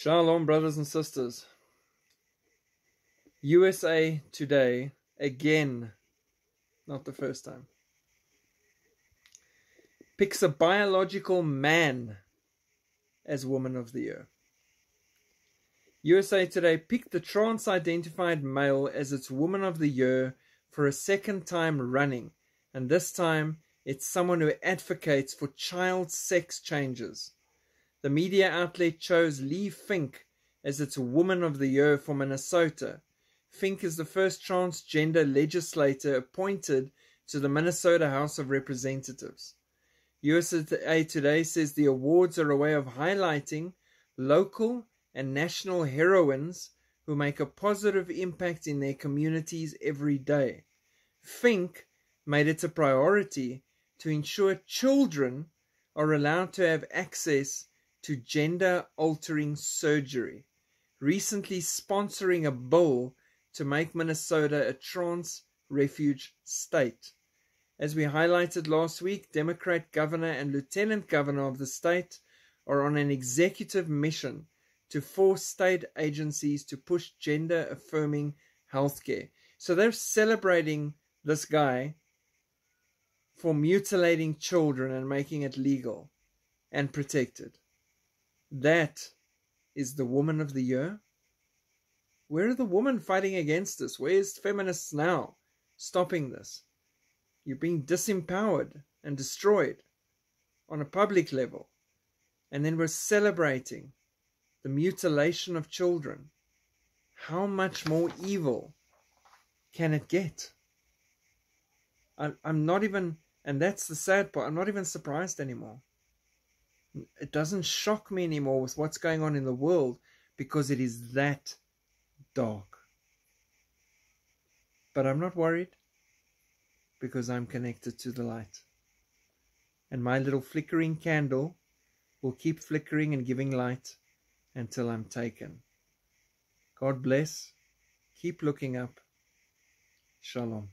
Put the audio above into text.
Shalom, brothers and sisters. USA Today, again, not the first time, picks a biological man as Woman of the Year. USA Today picked the trans identified male as its Woman of the Year for a second time running, and this time it's someone who advocates for child sex changes. The media outlet chose Leigh Finke as its Woman of the Year for Minnesota. Finke is the first transgender legislator appointed to the Minnesota House of Representatives. USA Today says the awards are a way of highlighting local and national heroines who make a positive impact in their communities every day. Finke made it a priority to ensure children are allowed to have access to gender altering surgery, recently sponsoring a bill to make Minnesota a trans refuge state. As we highlighted last week, Democrat governor and lieutenant governor of the state are on an executive mission to force state agencies to push gender affirming healthcare. So they're celebrating this guy for mutilating children and making it legal and protected. That is the woman of the year? Where are the women fighting against this? Where's feminists now stopping this? You're being disempowered and destroyed on a public level. And then we're celebrating the mutilation of children. How much more evil can it get? I'm not even, and that's the sad part, I'm not even surprised anymore it doesn't shock me anymore with what's going on in the world because it is that dark. But I'm not worried because I'm connected to the light. And my little flickering candle will keep flickering and giving light until I'm taken. God bless. Keep looking up. Shalom.